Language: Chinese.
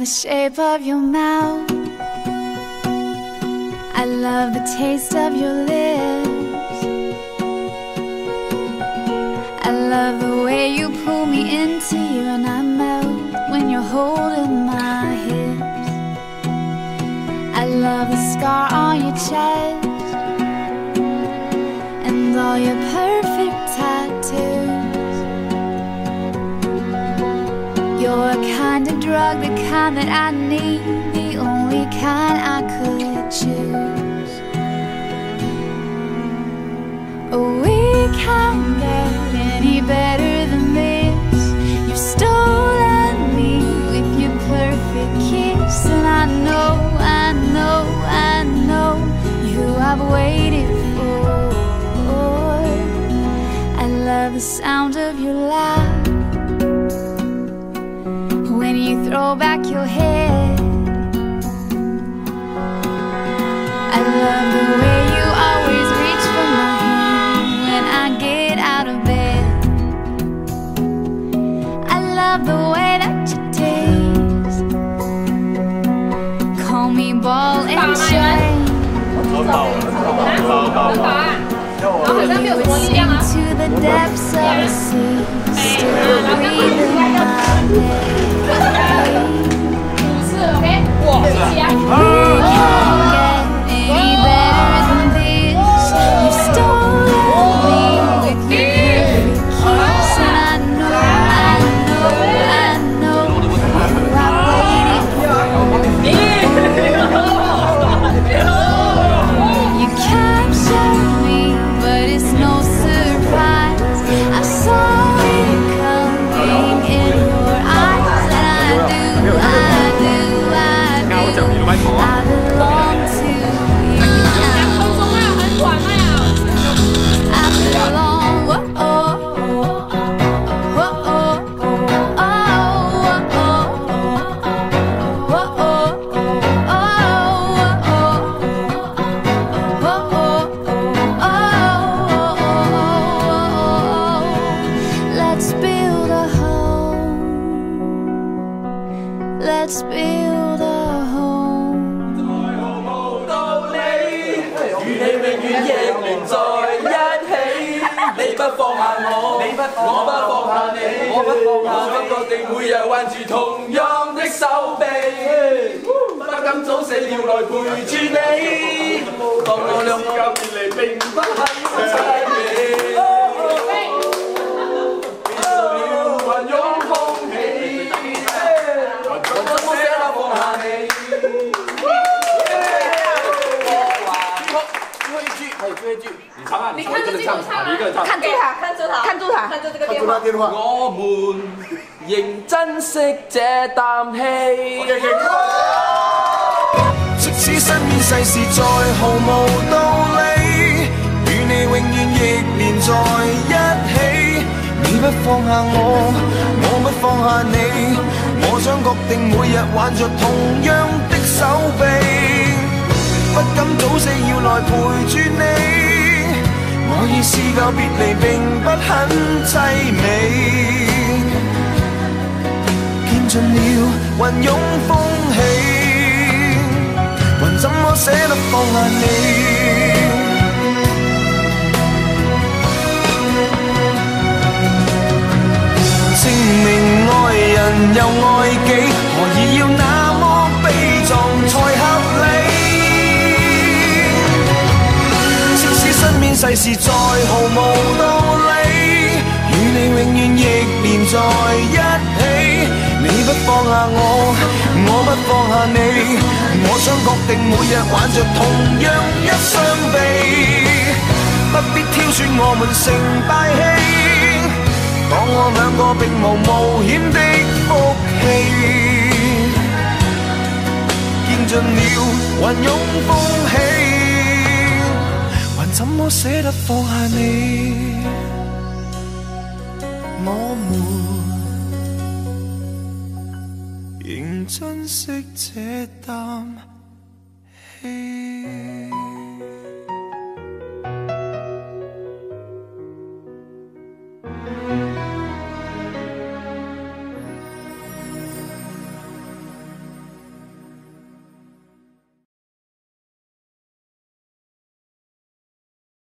the shape of your mouth. I love the taste of your lips. I love the way you pull me into you and I melt when you're holding my hips. I love the scar on your chest and all your perfect tattoos. Drug, the kind that I need, the only kind I could choose. Oh, we can't get any better than this. You've stolen me with your perfect kiss, and I know, I know, I know you I've waited for. I love the sound of your laugh throw back your head. I love the way you always reach for my hand when I get out of bed. I love the way that you taste. Call me ball and chain. 好好好。 You would sink to the depths of the sea, still breathing my name. 五四，OK，起啊。放下我，你不我不放下你，我不放下你，不確定每日挽住同样的手臂，不敢早死要来陪住你。当我兩個別離並不很看住他，看住他，看住他，看住这个电话。我們仍珍惜這啖氣。即使身邊世事再毫無道理，與你永遠亦連在一起。你不放下我，我不放下你，我想確定每日挽着同樣的手臂，不敢早死要來陪住你。我已試夠別離並不很凄美。見盡了雲湧風起，還怎麼捨得放下你？證明愛人又愛己，何以要那世事再毫无道理，与你永远亦连在一起。你不放下我，我不放下你，我想确定每日挽着同样一双臂，不必挑选我们成敗戲。當我两个并无冒险的福气，见尽了云涌风起，怎么舍得放下你？我们仍珍惜这啖气。